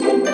Vegetable.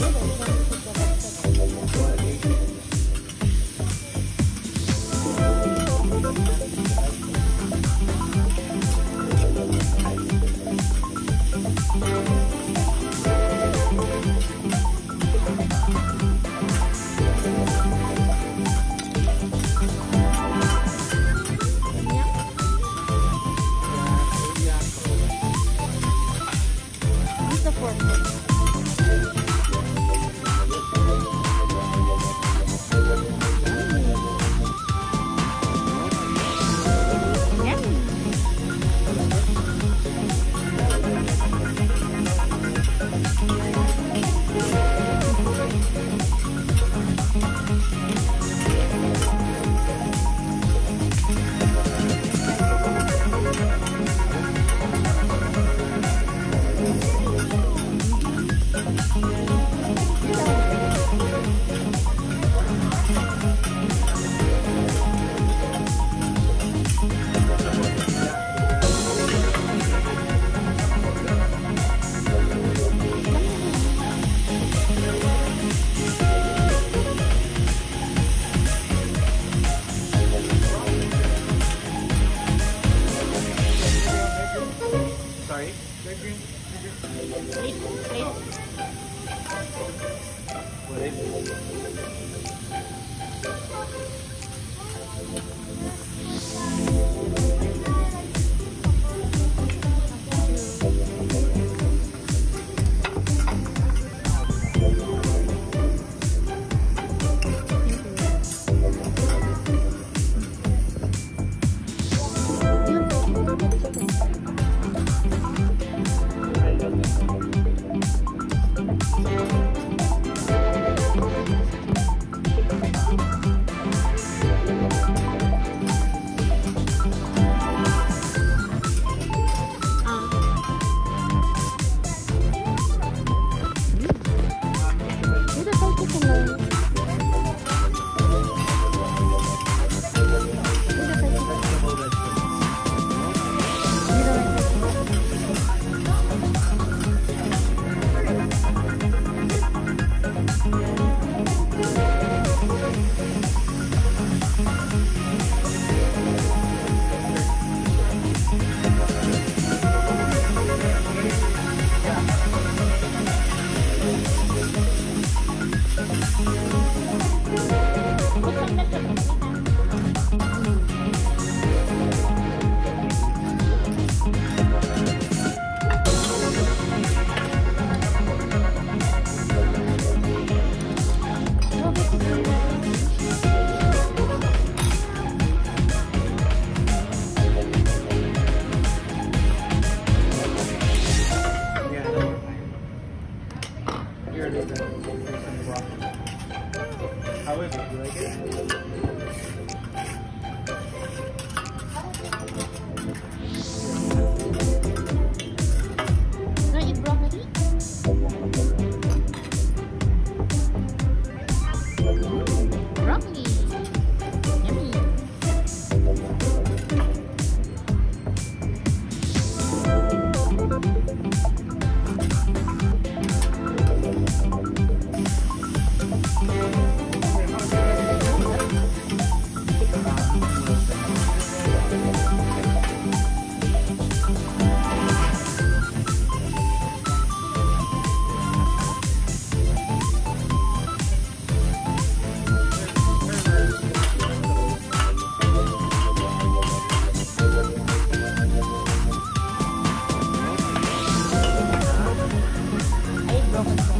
Yeah, Welcome.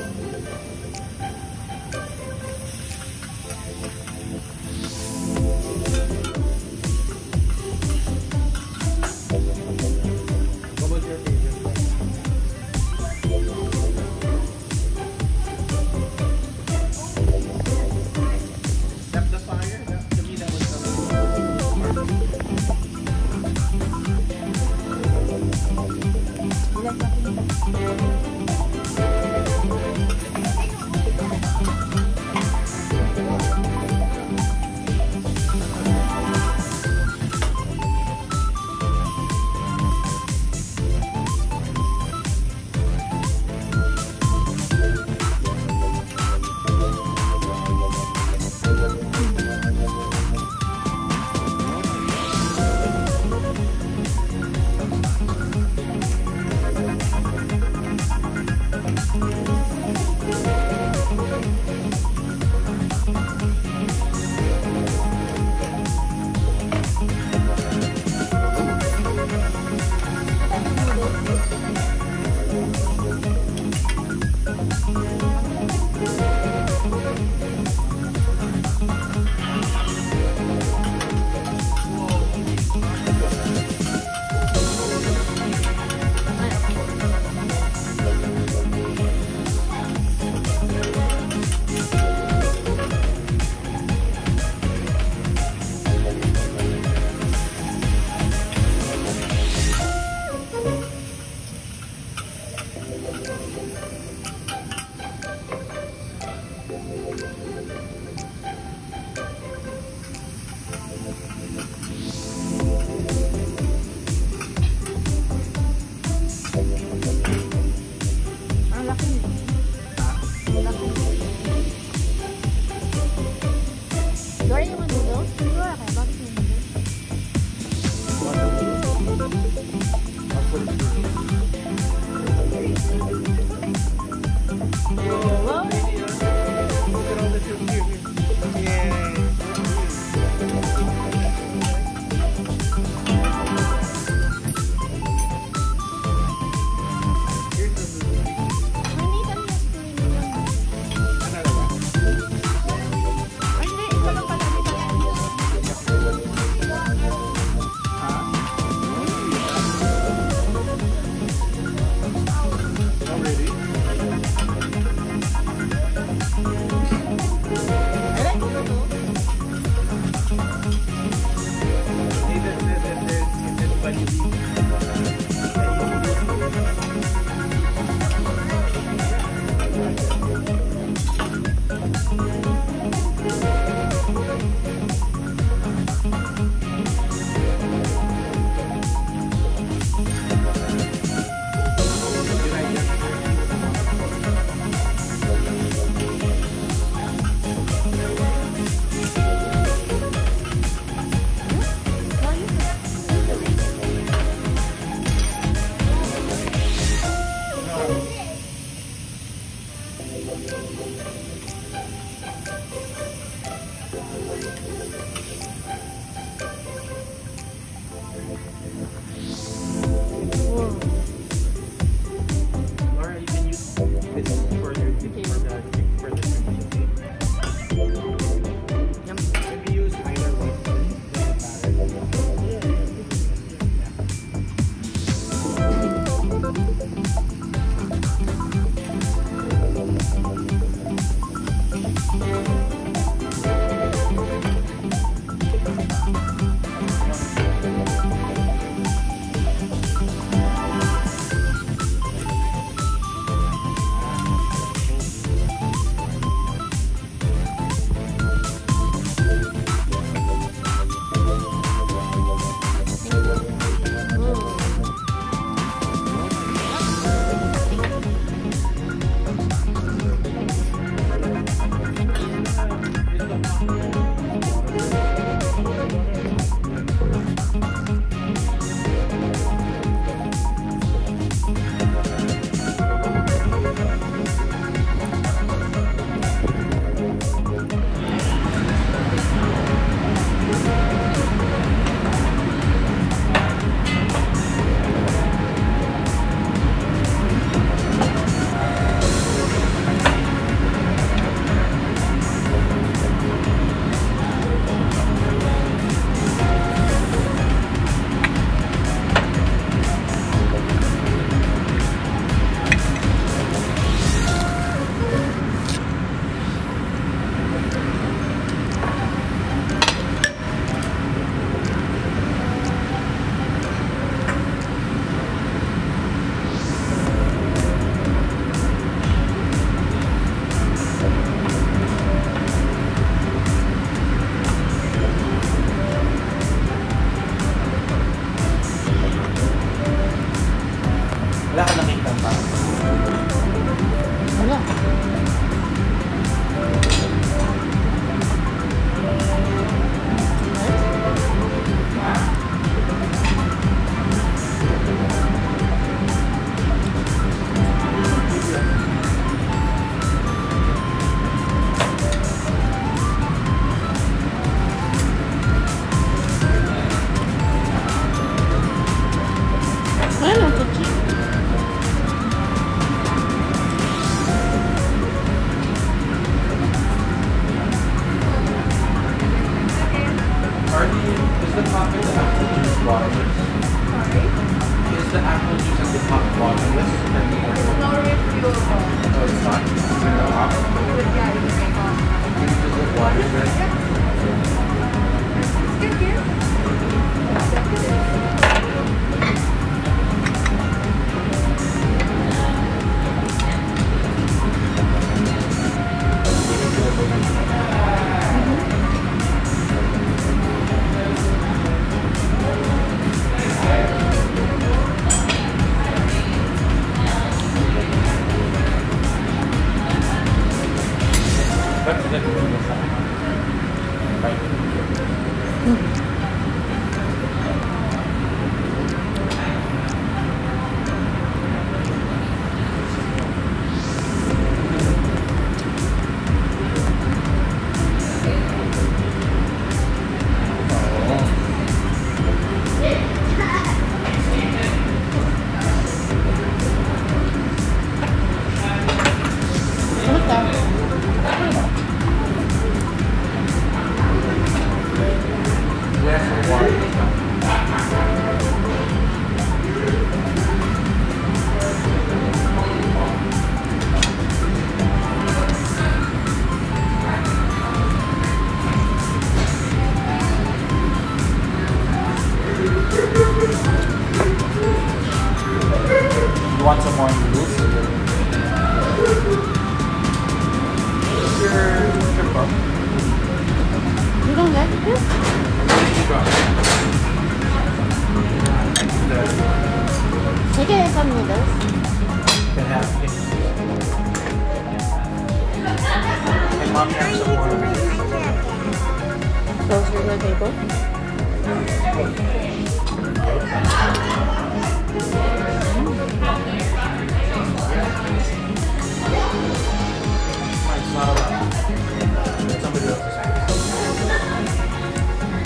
よ。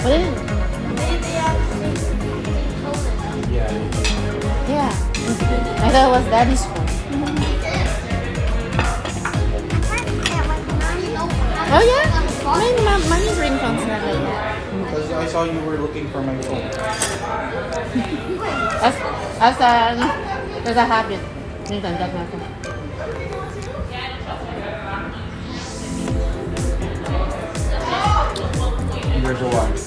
What is it? Yeah. Yeah. I thought it was daddy's phone. Oh yeah? Mine, ma- mommy's ringtone's not like that. Because I saw you were looking for my phone. As, as a, ano, as a habit. Ringtone, that's my phone. And there's a water.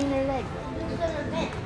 in their leg.